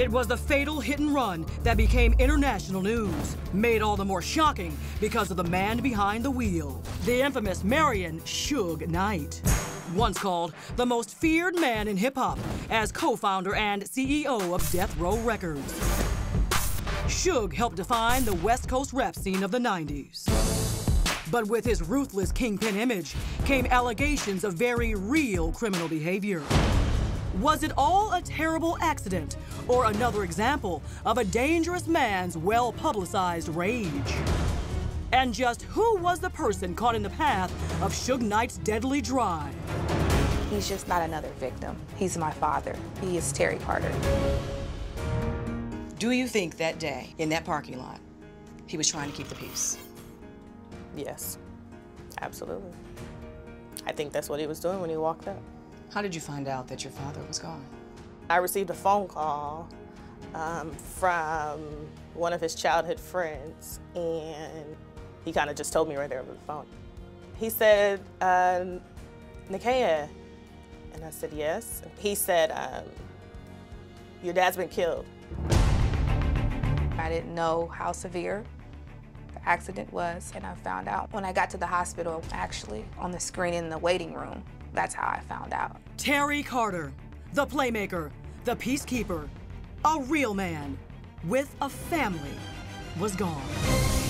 It was the fatal hit and run that became international news, made all the more shocking because of the man behind the wheel, the infamous Marion Suge Knight. Once called the most feared man in hip hop as co founder and CEO of Death Row Records. Suge helped define the West Coast rap scene of the 90s. But with his ruthless kingpin image came allegations of very real criminal behavior. Was it all a terrible accident or another example of a dangerous man's well publicized rage? And just who was the person caught in the path of Suge Knight's deadly drive? He's just not another victim. He's my father. He is Terry Carter. Do you think that day in that parking lot he was trying to keep the peace? Yes, absolutely. I think that's what he was doing when he walked up. How did you find out that your father was gone? I received a phone call um, from one of his childhood friends, and he kind of just told me right there over the phone. He said, uh, Nakia, and I said, yes. He said, um, your dad's been killed. I didn't know how severe the accident was, and I found out when I got to the hospital, actually, on the screen in the waiting room. That's how I found out. Terry Carter, the playmaker, the peacekeeper, a real man with a family, was gone.